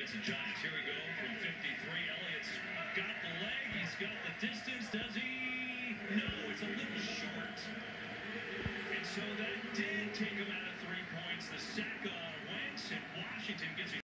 Patriots and Giants. Here we go from 53. Elliott's got the leg. He's got the distance. Does he? No, it's a little short. And so that did take him out of three points. The sack uh, on Wentz, and Washington gets